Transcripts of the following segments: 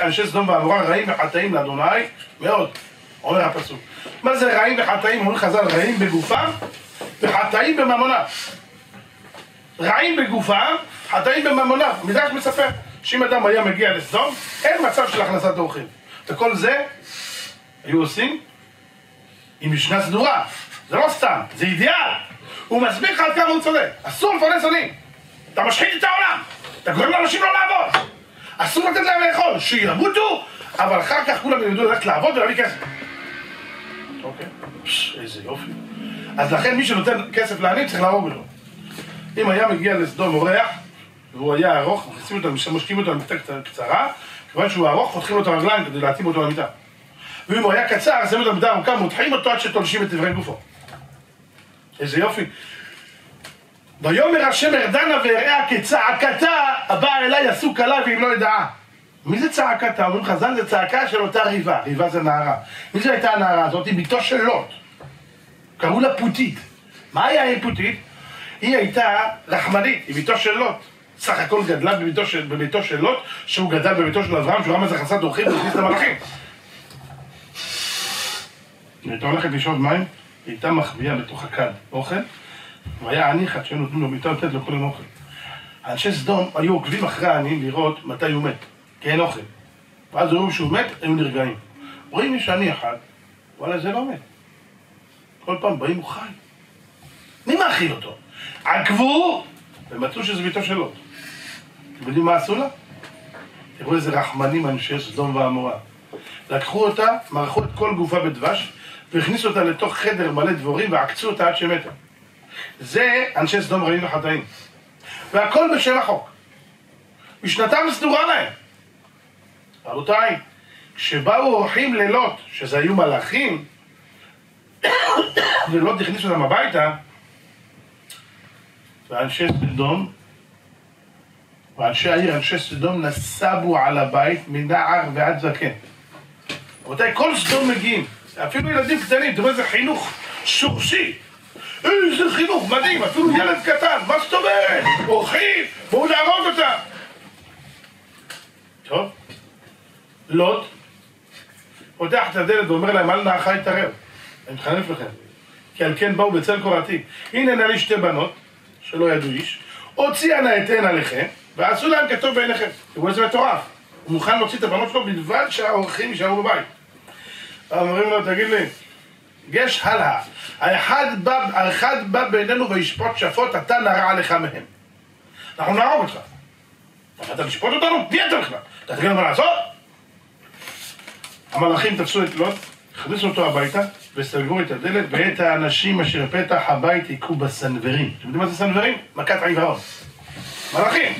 אנשי סדום ועמורה רעים וחטאים לאדוני מאוד, אומר הפסוק. מה זה רעים וחטאים? אומרים חז"ל, רעים בגופם וחטאים בממונם. רעים בגופם, חטאים בממונם. מדרש מספר שאם אדם היה מגיע לסדום, אין מצב של הכנסת אורחים. וכל זה היו עושים עם משנה סדורה. זה לא סתם, זה אידיאל. הוא מסביר לך על כמה הוא צודק. אסור לפרנס עניים. אתה משחית את העולם. אתה גורם לאנשים לא לעבוד. אסור לתת להם לאכול, שימותו, אבל אחר כך כולם ילמדו ללכת לעבוד ולהביא כסף. אוקיי? איזה יופי. אז לכן מי שנותן כסף לעניים צריך להרוג אותו. אם היה מגיע לסדום אורח, והוא היה ארוך, מכניסים אותו, משקיעים אותו על מיטה קצרה, כיוון שהוא ארוך, חותכים לו את הרגליים כדי להתאים אותו למיטה. ואם הוא היה קצר, שמים אותו במיטה ארוכה, מותחים אותו עד שתולשים את דברי גופו. איזה יופי. ויאמר השם ארדנה ואראה כצעקתה הבאה אליי עסוק עליי ואם לא ידעה. מי זה צעקתה? אומרים חז"ל זה צעקה של אותה ריבה, ריבה זה נערה. מי זה הייתה הנערה הזאת? היא בתו של לוט. קראו לה פותית. מה היה עם פותית? היא הייתה רחמנית, היא בתו של לוט. סך הכל גדלה בביתו של, בביתו של לוט, שהוא גדל בביתו של אברהם, שהוא ראה זה חסד אורחים והכניס את המלאכים. היא הייתה הולכת לשאוב מים, היא הייתה מחביאה בתוך הכד אוכל, והיה עני אחד שהיו נותנים לו מיטה לתת לו כולם אוכל. אנשי סדום היו עוקבים אחרי העניים לראות מתי הוא מת, כי אין אוכל. ואז ראו שהוא מת, היו נרגעים. רואים יש עני אחד, וואלה זה לא מת. כל פעם באים הוא חי. מי מאכיל אותו? עקבו ומצאו שזה ביתו של לוט. אתם יודעים מה עשו לה? תראו איזה רחמנים אנשי סדום ועמורה. לקחו אותה, מרחו את כל גופה בדבש, והכניסו אותה לתוך חדר מלא דבורים ועקצו אותה עד שמתה. זה אנשי סדום רעים וחטאים. והכל בשם החוק. משנתם סדורה להם. רבותיי, כשבאו אורחים ללוט, שזה היו מלאכים, ולוט הכניסו אותם הביתה, ואנשי סדום, ואנשי העיר, אנשי סדום, נסבו על הבית מנער ועד זקן. רבותיי, כל סדום מגיעים, אפילו ילדים קטנים, תראו איזה חינוך שורשי. איזה חינוך מדהים, אפילו ילד קטן, מה זאת אומרת? אורחים, בואו נהרוג אותם. טוב, לוט פותח את הדלת ואומר להם, אל נעך יתערב, אני מתחנף לכם. כי על כן באו בצל קורתי. הנה נא לי שתי בנות, שלא ידעו איש, הוציאה נא את עין עליכם, ועשו להם כטוב בעיניכם. תראו איזה מטורף. הוא מוכן להוציא את הבנות שלו בלבד שהאורחים יישארו בבית. אומרים לו, תגיד לי, גש הלאה. האחד בא, האחד בא בינינו וישפוט שפוט, אתה נרע לך מהם. אנחנו נהרוג אותך. אתה תשפוט אותנו? מי אתה בכלל? אתה תגיד לנו מה לעשות? המלאכים תפסו את לוט, הכניסו אותו הביתה, וסגרו את הדלת, ואת האנשים אשר פתח הבית היכו בסנוורים. אתם יודעים מה זה סנוורים? מכת עיוורון. מלאכים.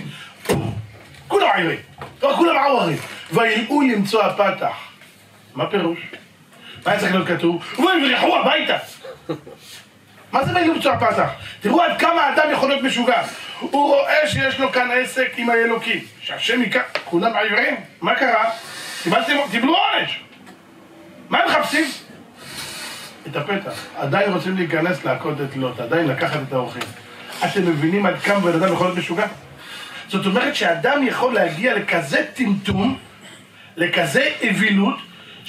כולם עיוורים. לא, כולם עוורים. וילאו למצוא הפתח. מה פירוש? מה צריך להיות כתוב? ויברחו הביתה. מה זה וילאו למצוא הפתח? תראו עד כמה האדם יכול להיות משוגע. הוא רואה שיש לו כאן עסק עם האלוקים. שהשם ייקח... כולם עיוורים? מה קרה? קיבלו עונש. מה הם מחפשים? את הפתח. עדיין רוצים להיכנס להכות את לוט, עדיין לקחת את האורחים. אתם מבינים עד כמה בן אדם יכול להיות משוגע? זאת אומרת שאדם יכול להגיע לכזה טמטום, לכזה אווילות,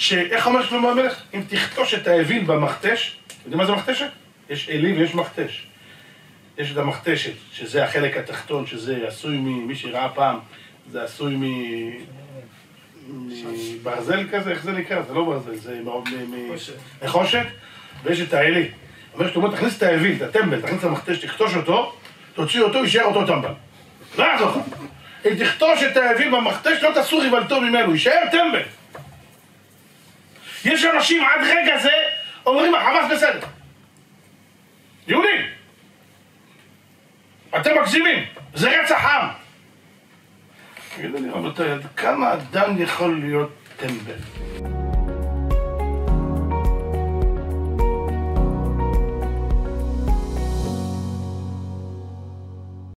שאיך אומר שלמה המלך? אם תכתוש את האוויל במכתש, יודעים מה זה מכתשת? יש אלי ויש מכתש. יש את המכתשת, שזה החלק התחתון, שזה עשוי מ... מי שראה פעם, זה עשוי מ... מברזל כזה, איך זה נקרא? זה לא ברזל, זה מאוד מ... נחושת, ויש את האלי. אומר שאתה אומר, תכניס את האוויל, את הטמבל, תכניס את המכתש, תכתוש אותו, תוציא אותו, יישאר אותו טמבל. לא יעזור לך. אם תכתוש את האוויל במכתש, לא תסור היוולתו ממנו, יישאר טמבל. יש אנשים עד רגע זה אומרים, החמאס בסדר. יהודים. אתם מגזימים, זה רצח עם. תגידו לי, רבותיי, עד כמה אדם יכול להיות טמבל?